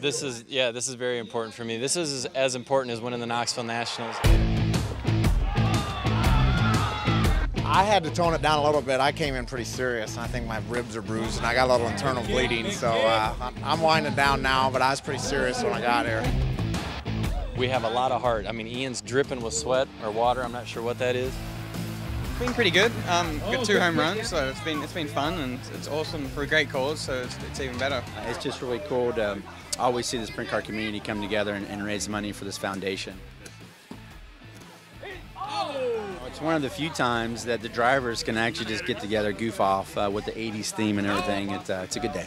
This is yeah, this is very important for me. This is as important as winning the Knoxville Nationals. I had to tone it down a little bit. I came in pretty serious. I think my ribs are bruised and I got a little internal bleeding. So uh, I'm winding down now, but I was pretty serious when I got here. We have a lot of heart. I mean, Ian's dripping with sweat or water. I'm not sure what that is. It's been pretty good. Um, got two home runs, so it's been it's been fun and it's awesome for a great cause. So it's, it's even better. It's just really cool to um, always see the sprint car community come together and, and raise money for this foundation. It's one of the few times that the drivers can actually just get together, goof off uh, with the 80s theme and everything. It's, uh, it's a good day.